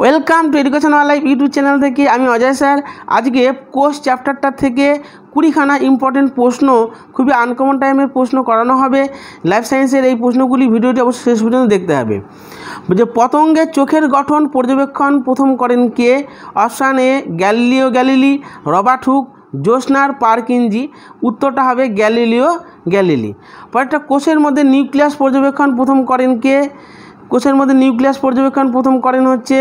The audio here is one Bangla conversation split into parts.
Welcome to education life YouTube channel থেকে আমি অজয় স্যার। আজকে কোর্স চ্যাপ্টারটা থেকে কুড়িখানা ইম্পর্টেন্ট প্রশ্ন, খুবই আনকমন টাইমের প্রশ্ন করানো হবে। লাইফ সায়েন্সের এই প্রশ্নগুলি ভিডিওটি অবশ্যই শেষ পর্যন্ত দেখতে হবে। যে পতঙ্গের চোখের গঠন পর্যবেক্ষণ প্রথম করেন কে? Option A Galileo Galilei Robert Hooke জোসনার Purkinje উত্তরটা হবে গ্যালিলিও গ্যালিলি পরেরটা কোষের মধ্যে নিউক্লিয়াস পর্যবেক্ষণ প্রথম করেন কে? কোষের মধ্যে নিউক্লিয়াস পর্যবেক্ষণ প্রথম করেন হচ্ছে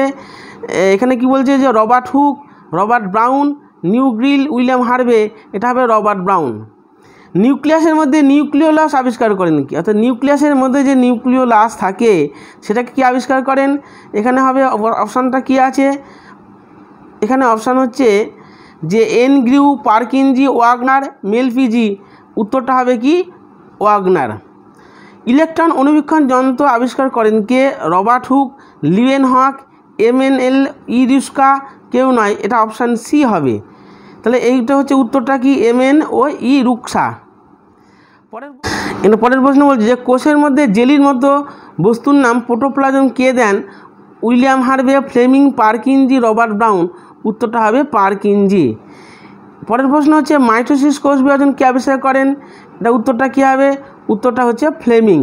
এখানে কি বলছে যে রবার্ট হুক, রবার্ট ব্রাউন, নিউ গ্রিল, উইলিয়াম হার্ভে, এটা হবে রবার্ট ব্রাউন। নিউক্লিয়াসের মধ্যে নিউক্লিওলাস আবিষ্কার করেন কি? অর্থাৎ নিউক্লিয়াসের মধ্যে যে নিউক্লিওলাস থাকে, সেটাকে কি আবিষ্কার করেন? এখানে হবে অপশানটা কি আছে? এখানে অপশান হচ্ছে যে N Grew, Purkinje, Wagner Malpighi উত্তরটা হবে কি? ওয়াগনার। ইলেকট্রন অনুবীক্ষণ যন্ত্র আবিষ্কার করেন কে? Robert Hooke Leeuwenhoek, M N L ইরিস্কা কেউ নয়। এটা অপশান সি হবে। তাহলে এইটা হচ্ছে উত্তরটা কি? এম এন ও ই রুকসা। পরের এখানে পরের প্রশ্ন বলছে যে, কোষের মধ্যে জেলির মতো বস্তুর নাম প্রোটোপ্লাজম কে দেন? William Harvey, Fleming, Purkinje, Robert Brown. উত্তরটা হবে পার্কিনজি। পরের প্রশ্ন হচ্ছে, মাইটোসিস কোষ বিভাজন কে আবিষ্কার করেন? এটা উত্তরটা কী হবে? উত্তরটা হচ্ছে ফ্লেমিং।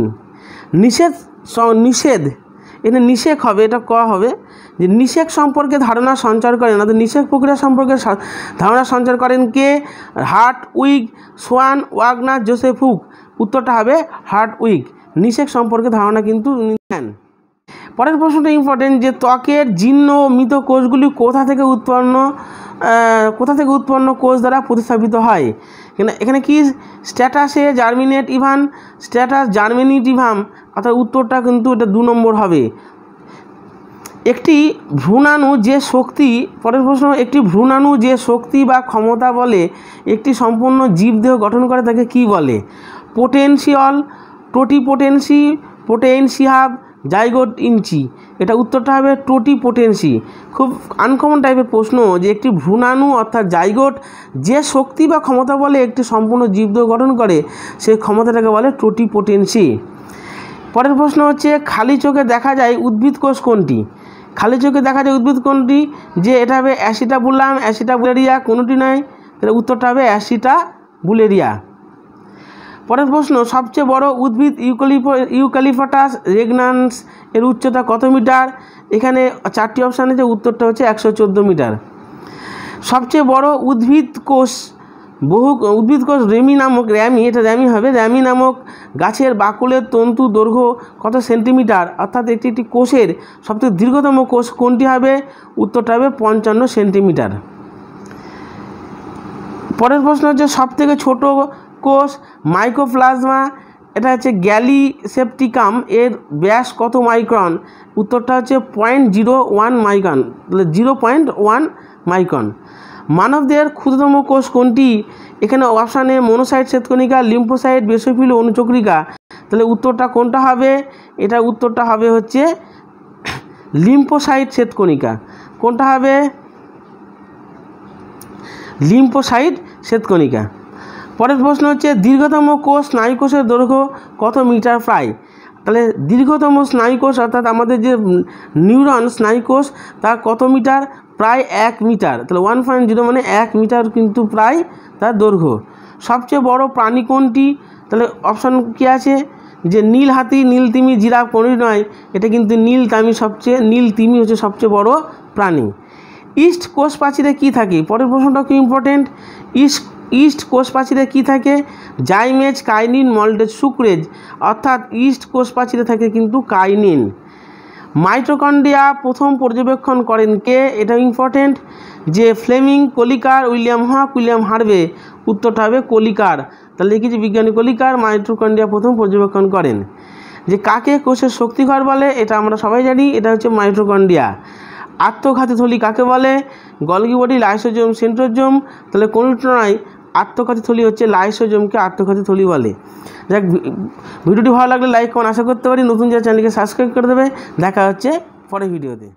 নিষেধ নিষেধ। এখানে নিষেক হবে, এটা ক হবে? যে নিষেক সম্পর্কে ধারণা সঞ্চার করেন, অর্থাৎ নিষেক প্রক্রিয়া সম্পর্কে ধারণা সঞ্চার করেন কে? Hertwig Schwann Wagner Joseph Hooke উত্তরটা হবে হার্ট উইক নিষেক সম্পর্কে ধারণা কিন্তু নেন। পরের প্রশ্নটা ইম্পর্টেন্ট যে ত্বকের জীর্ণ মৃত কোষগুলি কোথা থেকে উৎপন্ন কোথা থেকে উৎপন্ন কোষ দ্বারা প্রতিস্থাপিত হয়? এখানে কি স্ট্যাটাসে জার্মিনেট ইভান স্ট্যাটাস জার্মিনিট ইভাম অর্থাৎ উত্তরটা কিন্তু এটা দু নম্বর হবে। একটি ভ্রূণাণু যে শক্তি, পরের প্রশ্ন, একটি ভ্রূণাণু যে শক্তি বা ক্ষমতা বলে একটি সম্পূর্ণ জীবদেহ গঠন করে তাকে কি বলে? পোটেনশিয়াল টোটিপোটেন্সি পোটেনশিয়াব জাইগোট ইঞ্চি। এটা উত্তরটা হবে টোটি পোটেন্সি। খুব আনকমন টাইপের প্রশ্ন যে একটি ভ্রূণাণু অর্থাৎ জাইগোট যে শক্তি বা ক্ষমতা বলে একটি সম্পূর্ণ জীবদেহ গঠন করে, সেই ক্ষমতাটাকে বলে টোটি পোটেন্সি। পরের প্রশ্ন হচ্ছে, খালি চোখে দেখা যায় উদ্ভিদ কোষ কোনটি? খালি চোখে দেখা যায় উদ্ভিদ কোনটি? যে এটা হবে অ্যাসিটা বুলাম অ্যাসিটা বুলেরিয়া কোনোটি নয়। তাহলে উত্তরটা হবে অ্যাসিটা বুলেরিয়া পরের প্রশ্ন সবচেয়ে বড় উদ্ভিদ ইউকলিফ ইউক্যালিফটাস রেগনান্স এর উচ্চতা কত মিটার? এখানে চারটি অপশান আছে, উত্তরটা হচ্ছে একশো চোদ্দ মিটার। সবচেয়ে বড় উদ্ভিদ কোষ, বহু, উদ্ভিদ কোষ রেমি নামক র্যামি, এটা র্যামি হবে, র্যামি নামক গাছের বাকুলের তন্তু দৈর্ঘ্য কত সেন্টিমিটার? অর্থাৎ একটি একটি কোষের সবচেয়ে দীর্ঘতম কোষ, কোনটি হবে? উত্তরটা হবে পঞ্চান্ন সেন্টিমিটার। পরের প্রশ্ন হচ্ছে, সবথেকে ছোট কোষ মাইক্রোপ্লাজমা এটা হচ্ছে গ্যালি সেপটিকাম এর ব্যাস কত মাইক্রন উত্তরটা হচ্ছে point zero one micron zero point one micron মানবদের ক্ষুদ্রতম কোষ কোনটি? এখানে অপশানে মনোসাইট শ্বেতকণিকা লিম্ফোসাইট বেসোফিল, অনুচক্রিকা। তাহলে উত্তরটা কোনটা হবে? এটা উত্তরটা হবে হচ্ছে লিম্ফোসাইট শ্বেতকণিকা। কোনটা হবে? লিম্ফোসাইট শ্বেতকণিকা। পরের প্রশ্ন হচ্ছে দীর্ঘতম কোষ স্নায়ুকোষের দৈর্ঘ্য কত মিটার প্রায়? তাহলে দীর্ঘতম স্নায়ুকোষ অর্থাৎ আমাদের যে নিউরন স্নায়ুকোষ তা কত মিটার? প্রায় এক মিটার। তাহলে ওয়ান পয়েন্ট জিরো মানে এক মিটার কিন্তু প্রায় তার দৈর্ঘ্য। সবচেয়ে বড় প্রাণী কোনটি? তাহলে অপশান কী আছে? যে নীল হাতি, নীল তিমি, জিরাফ কোনটি নয়। এটা কিন্তু নীল তামি সবচেয়ে, নীল তিমি হচ্ছে সবচেয়ে বড় প্রাণী। ইস্ট কোষ প্রাচীরে কী থাকে? পরের প্রশ্নটা খুব ইম্পর্টেন্ট ইস্ট ইস্ট কোষ প্রাচীরে কী থাকে? জাইমেজ, কাইনিন মল্টেজ সুক্রেজ। অর্থাৎ ইস্ট কোষ প্রাচীরে থাকে কিন্তু কাইনিন। মাইটোকন্ডিয়া প্রথম পর্যবেক্ষণ করেন কে? এটা ইম্পর্টেন্ট যে Fleming Kolliker, William Hooke, William Harvey. উত্তরটা হবে কলিকার। তাহলে লিখেছি বিজ্ঞানী কলিকার মাইটোকন্ডিয়া প্রথম পর্যবেক্ষণ করেন। যে কাকে কোষের শক্তিঘর বলে? এটা আমরা সবাই জানি, এটা হচ্ছে মাইটোকন্ডিয়া আত্মঘাতী থলি কাকে বলে? Golgi body lysosome, centrosome. তাহলে কোনটা নয়? আত্মঘাতী থলি হচ্ছে লাইসোজমকে আত্মঘাতী থলি বলে। যাক ভিডিওটি ভালো লাগলে লাইক কমেন্ট আশা করতে পারি নতুন যারা চ্যানেলকে সাবস্ক্রাইব করে দেবে, দেখা হচ্ছে পরের ভিডিওতে।